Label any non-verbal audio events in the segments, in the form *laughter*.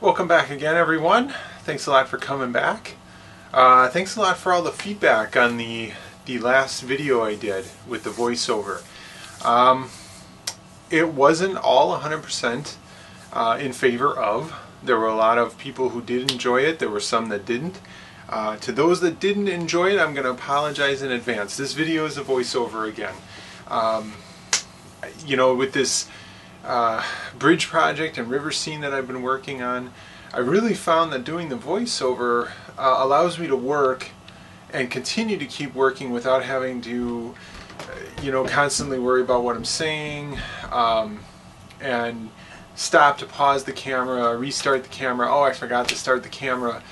Welcome back again, everyone. Thanks a lot for coming back. Uh, thanks a lot for all the feedback on the the last video I did with the voiceover. Um, it wasn't all 100% uh, in favor of. There were a lot of people who did enjoy it. There were some that didn't. Uh, to those that didn't enjoy it, I'm going to apologize in advance. This video is a voiceover again. Um, you know, with this uh, bridge project and river scene that I've been working on, I really found that doing the voiceover uh, allows me to work and continue to keep working without having to, uh, you know, constantly worry about what I'm saying um, and stop to pause the camera, restart the camera. Oh, I forgot to start the camera.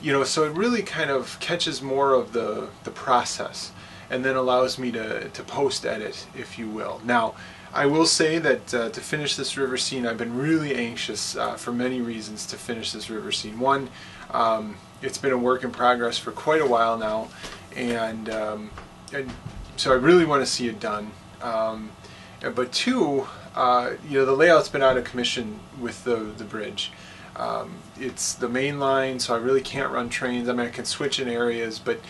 You know, so it really kind of catches more of the, the process and then allows me to, to post edit, if you will. Now, I will say that uh, to finish this river scene, I've been really anxious uh, for many reasons to finish this river scene. One, um, it's been a work in progress for quite a while now, and, um, and so I really want to see it done. Um, but two, uh, you know, the layout's been out of commission with the, the bridge. Um, it's the main line, so I really can't run trains. I mean, I can switch in areas, but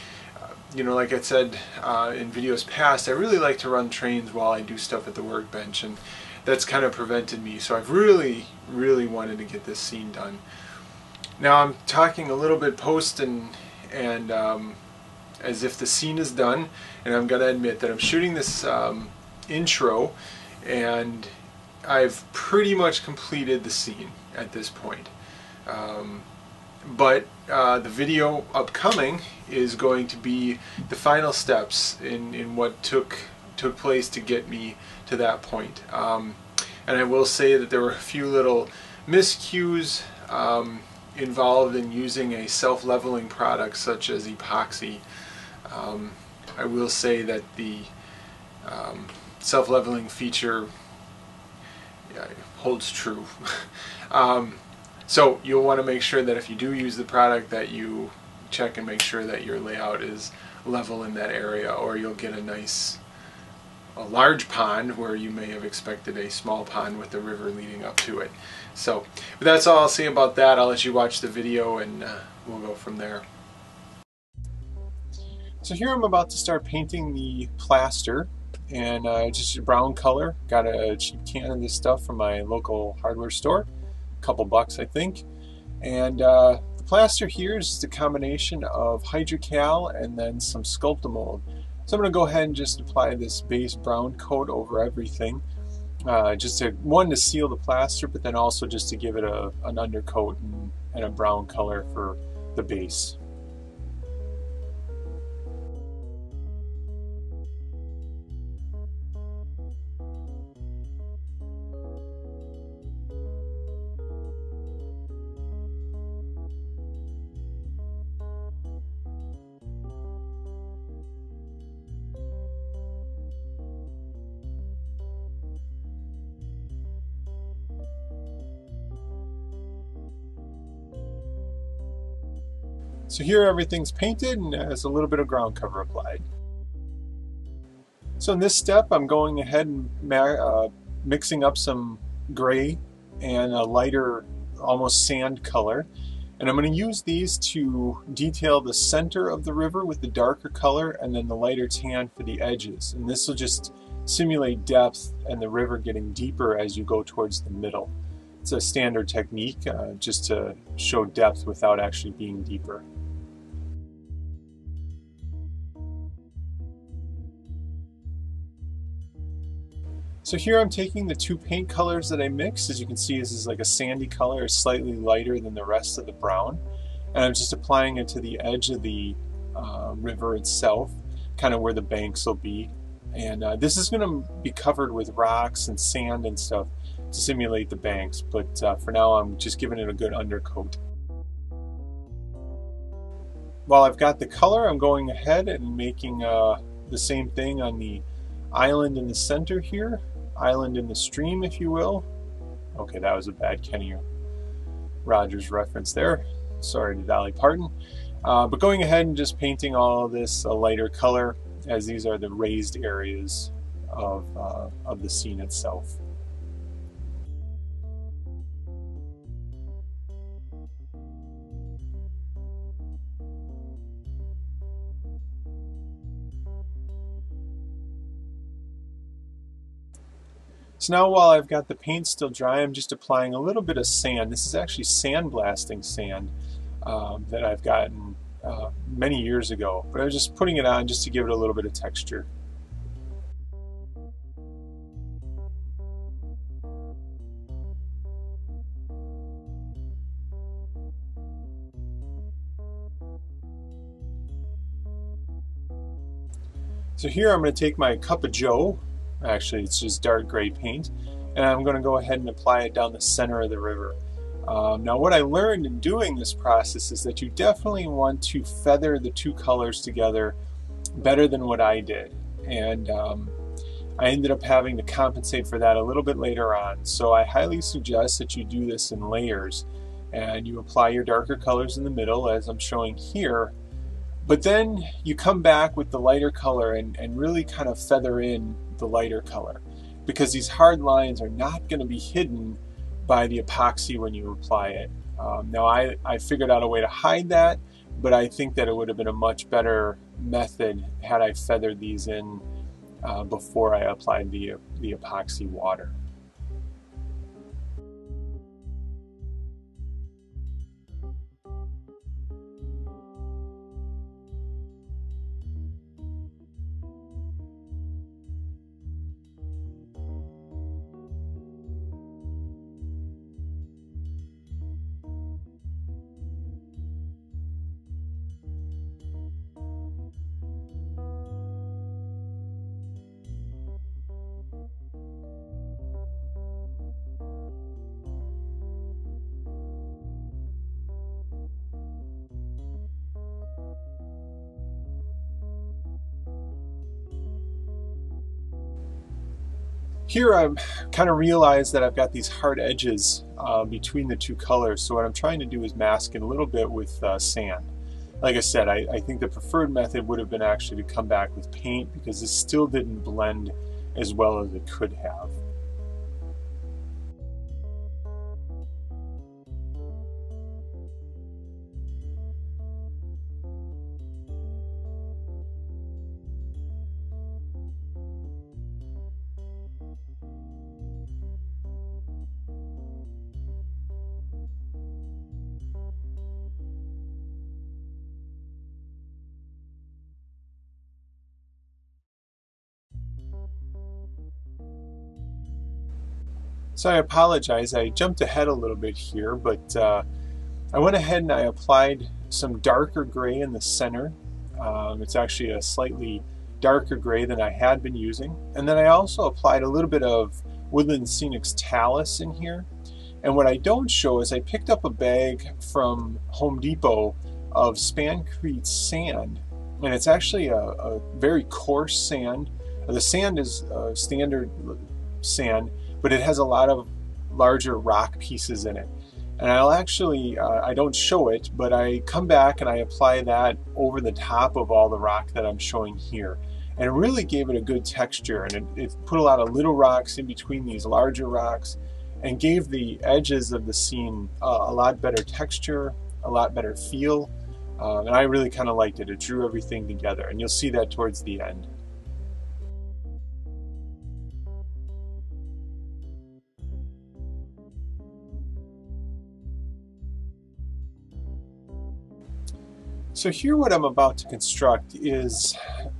you know, like I said uh, in videos past, I really like to run trains while I do stuff at the workbench, and that's kind of prevented me. So I've really, really wanted to get this scene done. Now I'm talking a little bit post and and um, as if the scene is done, and I'm to admit that I'm shooting this um, intro, and I've pretty much completed the scene at this point. Um, but uh, the video upcoming is going to be the final steps in, in what took took place to get me to that point. Um, and I will say that there were a few little miscues um, involved in using a self-leveling product such as epoxy. Um, I will say that the um, self-leveling feature yeah, holds true. *laughs* So you'll want to make sure that if you do use the product that you check and make sure that your layout is level in that area or you'll get a nice a large pond where you may have expected a small pond with the river leading up to it. So that's all I'll say about that. I'll let you watch the video and uh, we'll go from there. So here I'm about to start painting the plaster and uh, just a brown color. Got a cheap can of this stuff from my local hardware store couple bucks, I think. And uh, the plaster here is a combination of Hydrocal and then some Sculptamold. So I'm going to go ahead and just apply this base brown coat over everything. Uh, just to, one to seal the plaster, but then also just to give it a, an undercoat and, and a brown color for the base. So here everything's painted and has a little bit of ground cover applied. So in this step I'm going ahead and uh, mixing up some gray and a lighter almost sand color and I'm going to use these to detail the center of the river with the darker color and then the lighter tan for the edges and this will just simulate depth and the river getting deeper as you go towards the middle. It's a standard technique uh, just to show depth without actually being deeper. So here I'm taking the two paint colors that I mixed. As you can see, this is like a sandy color, slightly lighter than the rest of the brown. And I'm just applying it to the edge of the uh, river itself, kind of where the banks will be. And uh, this is going to be covered with rocks and sand and stuff to simulate the banks. But uh, for now, I'm just giving it a good undercoat. While I've got the color, I'm going ahead and making uh, the same thing on the island in the center here island in the stream, if you will. Okay, that was a bad Kenny Rogers reference there. Sorry to Dolly Parton. Uh, but going ahead and just painting all of this a lighter color, as these are the raised areas of, uh, of the scene itself. So now while I've got the paint still dry, I'm just applying a little bit of sand. This is actually sandblasting sand um, that I've gotten uh, many years ago. But I was just putting it on just to give it a little bit of texture. So here I'm going to take my cup of joe, actually it's just dark gray paint, and I'm going to go ahead and apply it down the center of the river. Um, now what I learned in doing this process is that you definitely want to feather the two colors together better than what I did. And um, I ended up having to compensate for that a little bit later on. So I highly suggest that you do this in layers and you apply your darker colors in the middle as I'm showing here but then you come back with the lighter color and, and really kind of feather in the lighter color because these hard lines are not going to be hidden by the epoxy when you apply it. Um, now I, I figured out a way to hide that, but I think that it would have been a much better method had I feathered these in uh, before I applied the, the epoxy water. Here I'm kind of realized that I've got these hard edges uh, between the two colors, so what I'm trying to do is mask it a little bit with uh, sand. Like I said, I, I think the preferred method would have been actually to come back with paint because this still didn't blend as well as it could have. So I apologize, I jumped ahead a little bit here, but uh, I went ahead and I applied some darker gray in the center. Um, it's actually a slightly darker gray than I had been using. And then I also applied a little bit of Woodland Scenics Talus in here. And what I don't show is I picked up a bag from Home Depot of Spancrete sand. And it's actually a, a very coarse sand. The sand is standard sand, but it has a lot of larger rock pieces in it. And I'll actually, uh, I don't show it, but I come back and I apply that over the top of all the rock that I'm showing here. And it really gave it a good texture and it, it put a lot of little rocks in between these larger rocks and gave the edges of the scene uh, a lot better texture, a lot better feel. Uh, and I really kind of liked it. It drew everything together and you'll see that towards the end. So here what I'm about to construct is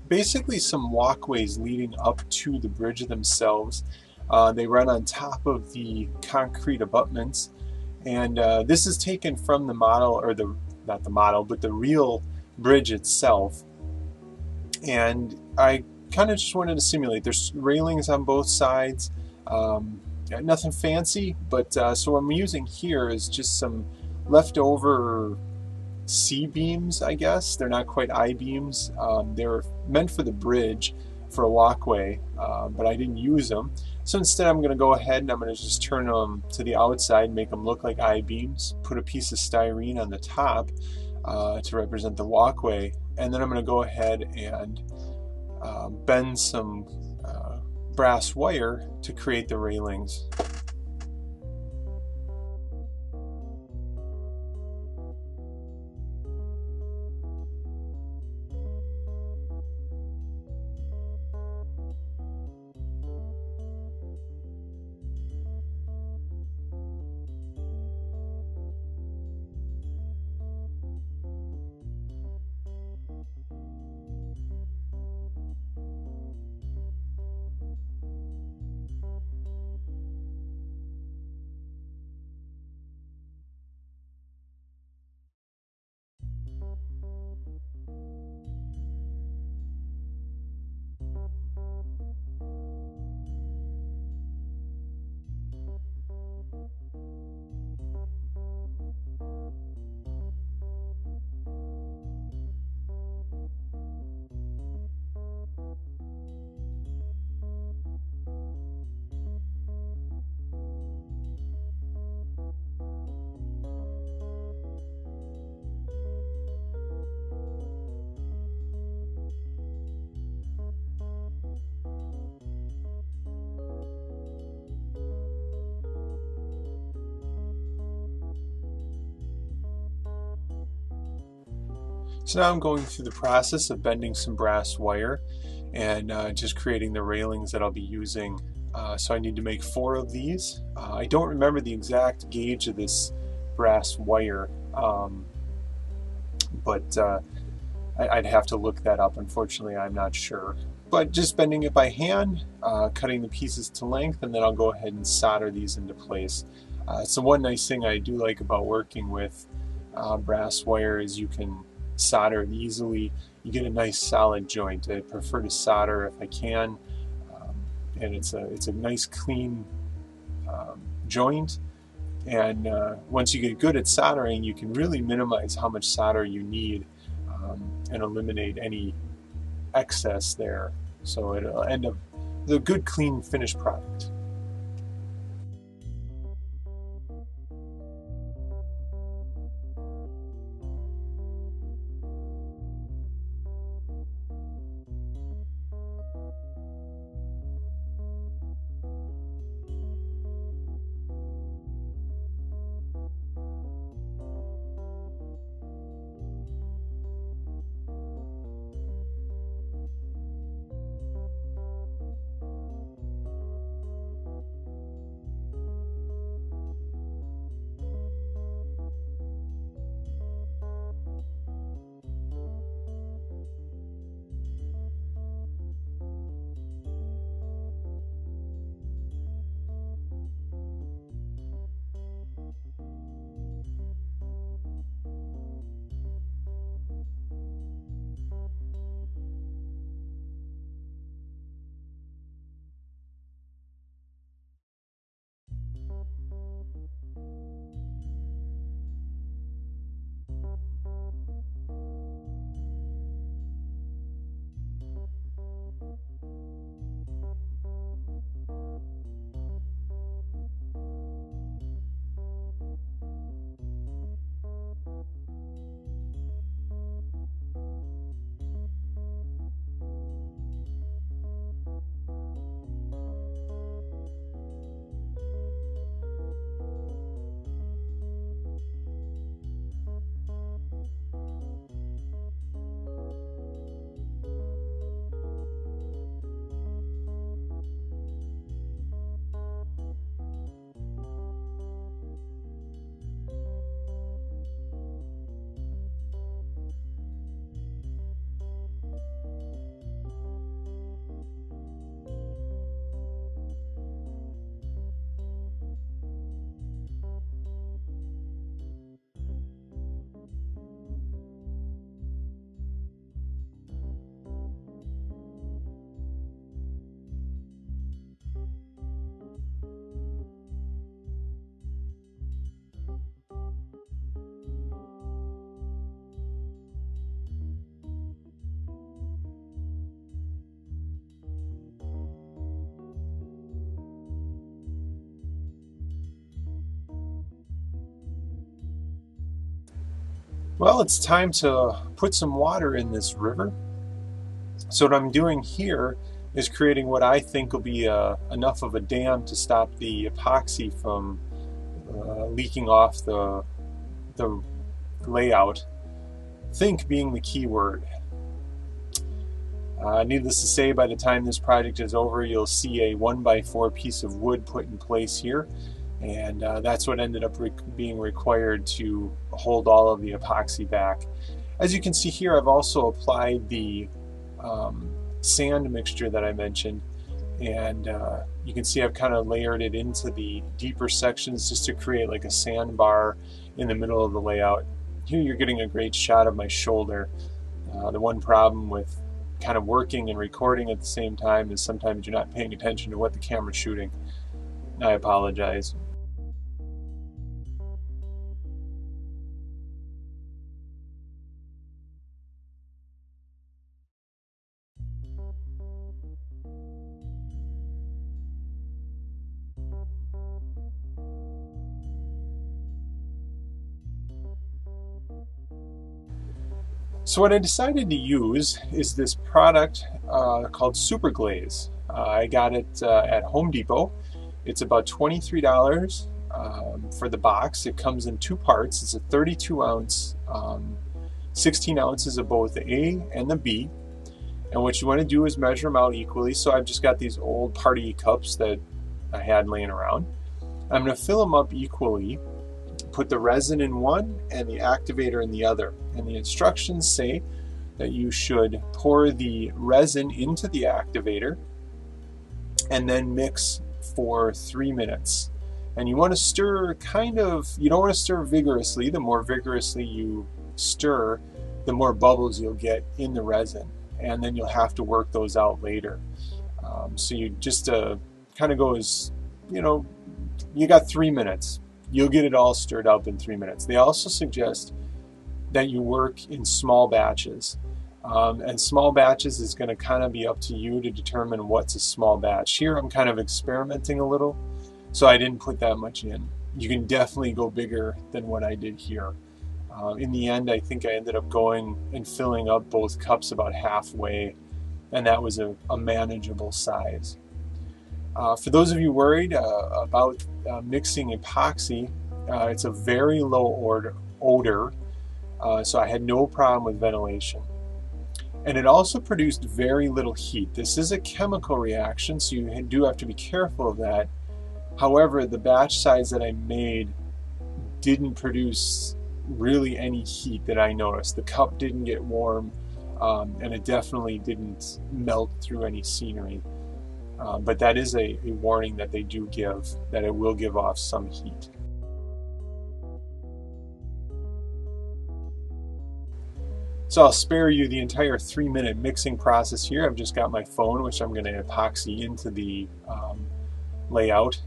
basically some walkways leading up to the bridge themselves. Uh, they run on top of the concrete abutments and uh, this is taken from the model, or the not the model, but the real bridge itself. And I kind of just wanted to simulate. There's railings on both sides. Um, nothing fancy, but uh, so what I'm using here is just some leftover C beams, I guess. They're not quite I beams. Um, they were meant for the bridge, for a walkway, uh, but I didn't use them. So instead, I'm going to go ahead and I'm going to just turn them to the outside, make them look like I beams, put a piece of styrene on the top uh, to represent the walkway, and then I'm going to go ahead and uh, bend some uh, brass wire to create the railings. So now I'm going through the process of bending some brass wire and uh, just creating the railings that I'll be using. Uh, so I need to make four of these. Uh, I don't remember the exact gauge of this brass wire, um, but uh, I, would have to look that up. Unfortunately, I'm not sure. But just bending it by hand, uh, cutting the pieces to length, and then I'll go ahead and solder these into place. Uh, so one nice thing I do like about working with brass wire is you can solder it easily. You get a nice solid joint. I prefer to solder if I can, um, and it's a it's a nice clean um, joint. And uh, once you get good at soldering, you can really minimize how much solder you need um, and eliminate any excess there. So it'll end up with a good, clean, finished product. Well, it's time to put some water in this river. So what I'm doing here is creating what I think will be uh, enough of a dam to stop the epoxy from uh, leaking off the, the layout. Think being the key word. Uh, needless to say, by the time this project is over, you'll see a 1x4 piece of wood put in place here and uh, that's what ended up re being required to hold all of the epoxy back. As you can see here, I've also applied the um, sand mixture that I mentioned, and uh, you can see I've kind of layered it into the deeper sections just to create like a sandbar in the middle of the layout. Here you're getting a great shot of my shoulder. Uh, the one problem with kind of working and recording at the same time is sometimes you're not paying attention to what the camera's shooting. I apologize. So what I decided to use is this product uh, called Super Glaze. Uh, I got it uh, at Home Depot. It's about $23 um, for the box. It comes in two parts. It's a 32 ounce um, 16 ounces of both the A and the B. And what you want to do is measure them out equally. So I've just got these old party cups that I had laying around. I'm going to fill them up equally, put the resin in one and the activator in the other. And the instructions say that you should pour the resin into the activator and then mix for three minutes. And you want to stir kind of, you don't want to stir vigorously. The more vigorously you stir, the more bubbles you'll get in the resin. And then you'll have to work those out later. Um, so you just uh, kind of go as, you know, you got three minutes. You'll get it all stirred up in three minutes. They also suggest that you work in small batches. Um, and small batches is going to kind of be up to you to determine what's a small batch. Here I'm kind of experimenting a little, so I didn't put that much in. You can definitely go bigger than what I did here. Uh, in the end, I think I ended up going and filling up both cups about halfway, and that was a, a manageable size. Uh, for those of you worried uh, about uh, mixing epoxy, uh, it's a very low order, odor, uh, so I had no problem with ventilation and it also produced very little heat. This is a chemical reaction, so you do have to be careful of that. However, the batch size that I made didn't produce really any heat that I noticed. The cup didn't get warm, um, and it definitely didn't melt through any scenery. Uh, but that is a, a warning that they do give, that it will give off some heat. So I'll spare you the entire three minute mixing process here. I've just got my phone, which I'm going to epoxy into the um, layout.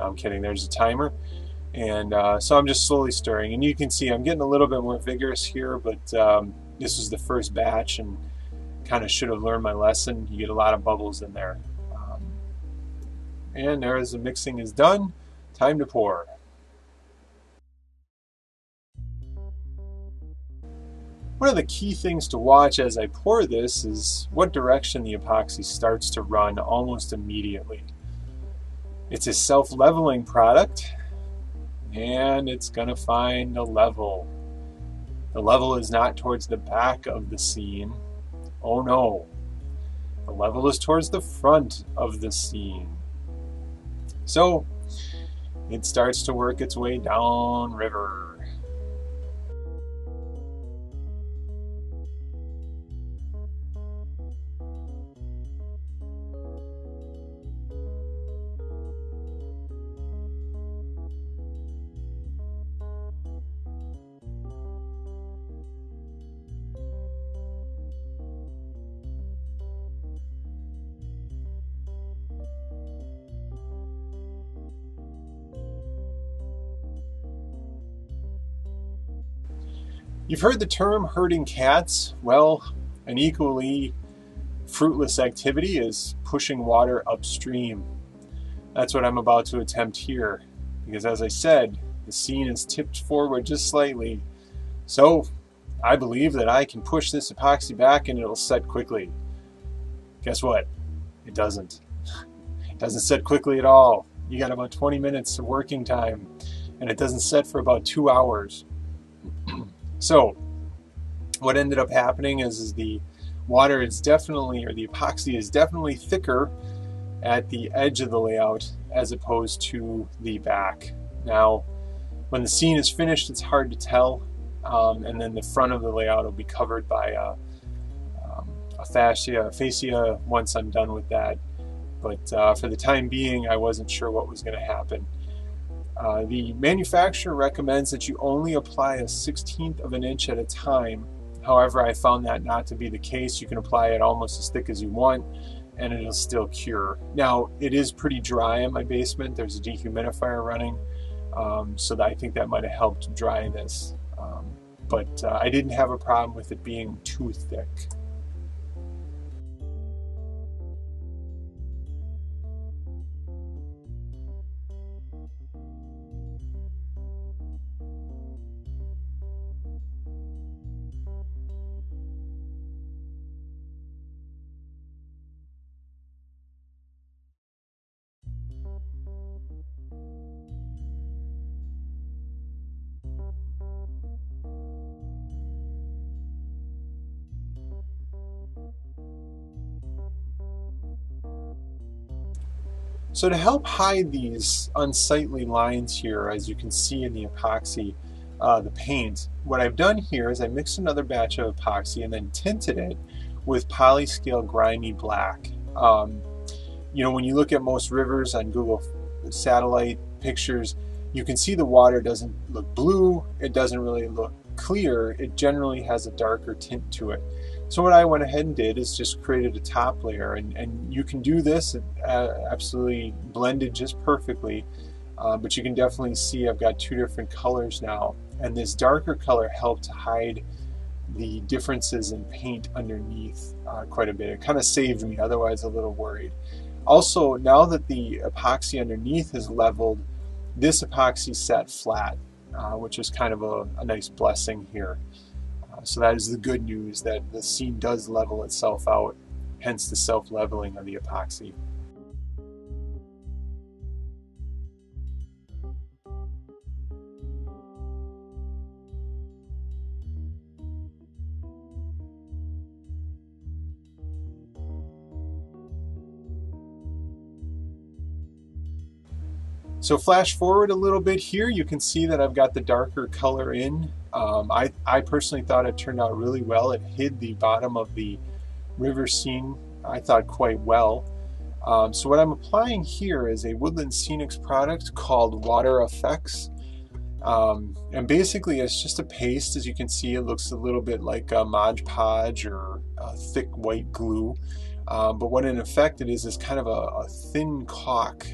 I'm kidding, there's a timer. And uh, so I'm just slowly stirring. And you can see I'm getting a little bit more vigorous here, but um, this is the first batch and kind of should have learned my lesson. You get a lot of bubbles in there. And there as the mixing is done, time to pour. One of the key things to watch as I pour this is what direction the epoxy starts to run almost immediately. It's a self-leveling product and it's going to find a level. The level is not towards the back of the scene. Oh no. The level is towards the front of the scene. So it starts to work its way down river. You've heard the term herding cats. Well, an equally fruitless activity is pushing water upstream. That's what I'm about to attempt here, because as I said, the scene is tipped forward just slightly. So, I believe that I can push this epoxy back and it'll set quickly. Guess what? It doesn't. It doesn't set quickly at all. You got about 20 minutes of working time, and it doesn't set for about two hours. So what ended up happening is, is the water is definitely, or the epoxy is definitely thicker at the edge of the layout as opposed to the back. Now, when the scene is finished, it's hard to tell, um, and then the front of the layout will be covered by a, um, a fascia, fascia once I'm done with that. But uh, for the time being, I wasn't sure what was going to happen. Uh, the manufacturer recommends that you only apply a 16th of an inch at a time. However, I found that not to be the case. You can apply it almost as thick as you want and it'll still cure. Now, it is pretty dry in my basement. There's a dehumidifier running, um, so I think that might have helped dry this. Um, but uh, I didn't have a problem with it being too thick. So to help hide these unsightly lines here, as you can see in the epoxy, uh, the paint, what I've done here is I mixed another batch of epoxy and then tinted it with Polyscale Grimy Black. Um, you know, when you look at most rivers on Google satellite pictures, you can see the water doesn't look blue, it doesn't really look clear, it generally has a darker tint to it. So what I went ahead and did is just created a top layer and, and you can do this uh, absolutely blended just perfectly uh, but you can definitely see I've got two different colors now and this darker color helped to hide the differences in paint underneath uh, quite a bit. It kind of saved me otherwise a little worried. Also now that the epoxy underneath is leveled this epoxy set flat uh, which is kind of a, a nice blessing here. So that is the good news that the scene does level itself out, hence the self-leveling of the epoxy. So flash forward a little bit here, you can see that I've got the darker color in um, I, I personally thought it turned out really well. It hid the bottom of the river scene, I thought, quite well. Um, so what I'm applying here is a Woodland Scenics product called Water Effects. Um, and basically it's just a paste. As you can see, it looks a little bit like a Mod Podge or a thick white glue. Um, but what in effect it is is kind of a, a thin caulk.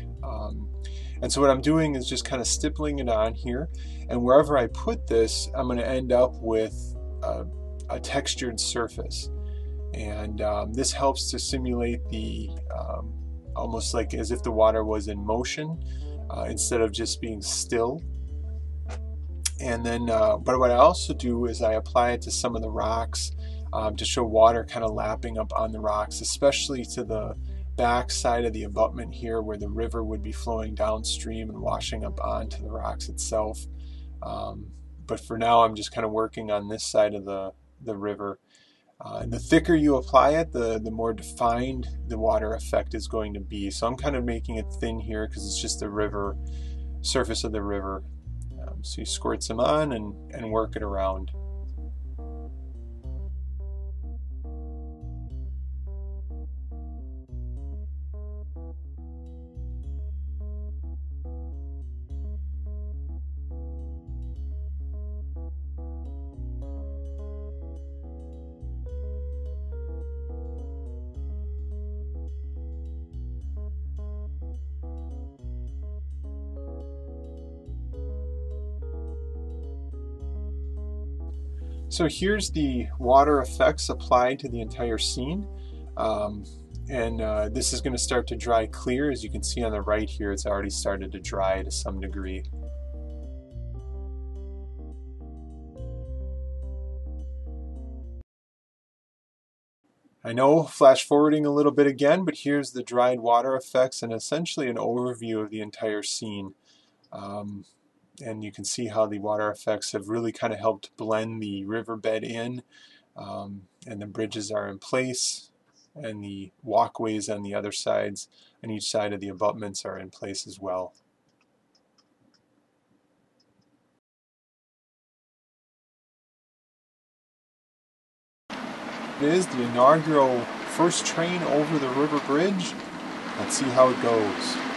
And so what I'm doing is just kind of stippling it on here. And wherever I put this, I'm going to end up with a, a textured surface. And um, this helps to simulate the um, almost like as if the water was in motion uh, instead of just being still. And then, uh, but what I also do is I apply it to some of the rocks um, to show water kind of lapping up on the rocks, especially to the back side of the abutment here where the river would be flowing downstream and washing up onto the rocks itself. Um, but for now, I'm just kind of working on this side of the, the river. Uh, and the thicker you apply it, the, the more defined the water effect is going to be. So I'm kind of making it thin here because it's just the river, surface of the river. Um, so you squirt some on and, and work it around. So here's the water effects applied to the entire scene. Um, and uh, this is going to start to dry clear. As you can see on the right here, it's already started to dry to some degree. I know flash forwarding a little bit again, but here's the dried water effects and essentially an overview of the entire scene. Um, and you can see how the water effects have really kind of helped blend the riverbed in um, and the bridges are in place and the walkways on the other sides and each side of the abutments are in place as well. It is the inaugural first train over the river bridge. Let's see how it goes.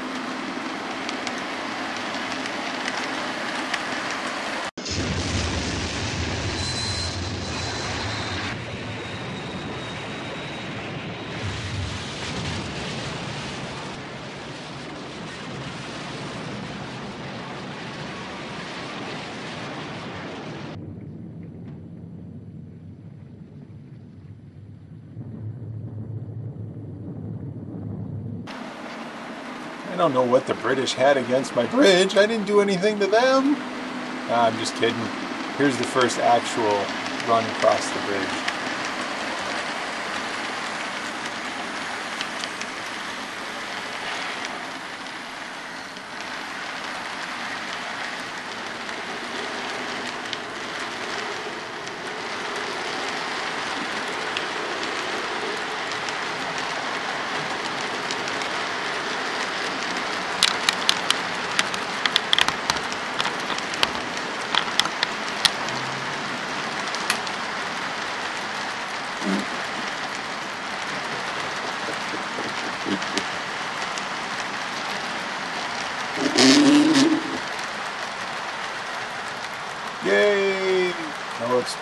I don't know what the British had against my bridge. I didn't do anything to them. Nah, I'm just kidding. Here's the first actual run across the bridge.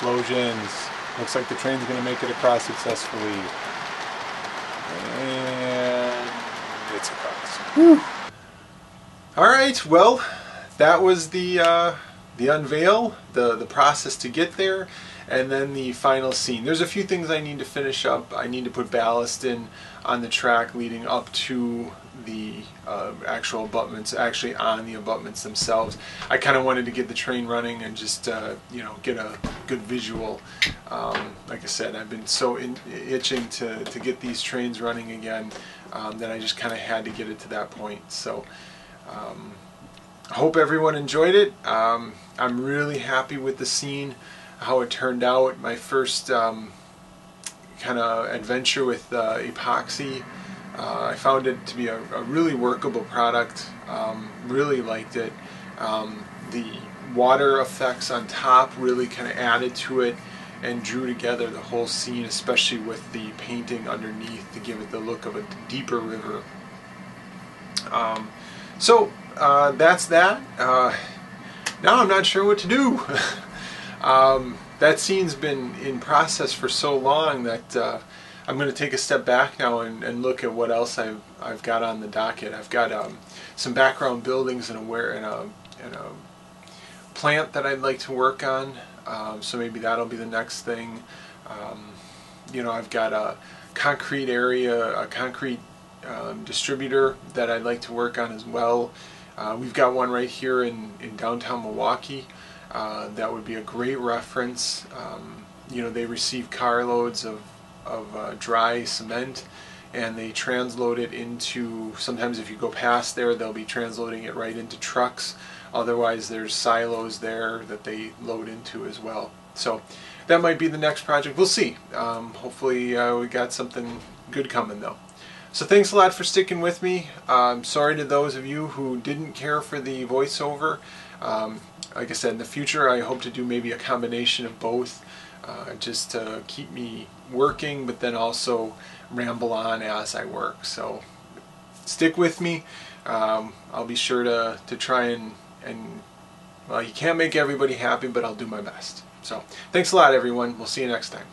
Explosions. Looks like the train's going to make it across successfully. And it's across. All right, well, that was the uh, the unveil, the the process to get there, and then the final scene. There's a few things I need to finish up. I need to put ballast in on the track leading up to the uh, actual abutments, actually on the abutments themselves. I kind of wanted to get the train running and just uh, you know get a good visual. Um, like I said, I've been so in, itching to to get these trains running again um, that I just kind of had to get it to that point. So. Um, I hope everyone enjoyed it. Um, I'm really happy with the scene, how it turned out. My first um, kind of adventure with uh, epoxy. Uh, I found it to be a, a really workable product. Um, really liked it. Um, the water effects on top really kind of added to it and drew together the whole scene, especially with the painting underneath to give it the look of a deeper river. Um, so uh, that's that. Uh, now I'm not sure what to do. *laughs* um, that scene's been in process for so long that uh, I'm going to take a step back now and, and, look at what else I've, I've got on the docket. I've got um, some background buildings and a, where, and, a, and a plant that I'd like to work on. Um, so maybe that'll be the next thing. Um, you know, I've got a concrete area, a concrete um, distributor that I'd like to work on as well. Uh, we've got one right here in, in downtown Milwaukee. Uh, that would be a great reference. Um, you know, they receive carloads of, of uh, dry cement and they transload it into, sometimes if you go past there, they'll be transloading it right into trucks. Otherwise, there's silos there that they load into as well. So that might be the next project. We'll see. Um, hopefully, uh, we got something good coming though. So thanks a lot for sticking with me. Um, sorry to those of you who didn't care for the voiceover. Um, like I said, in the future I hope to do maybe a combination of both uh, just to keep me working but then also ramble on as I work. So stick with me. Um, I'll be sure to, to try and, and, well, you can't make everybody happy, but I'll do my best. So thanks a lot, everyone. We'll see you next time.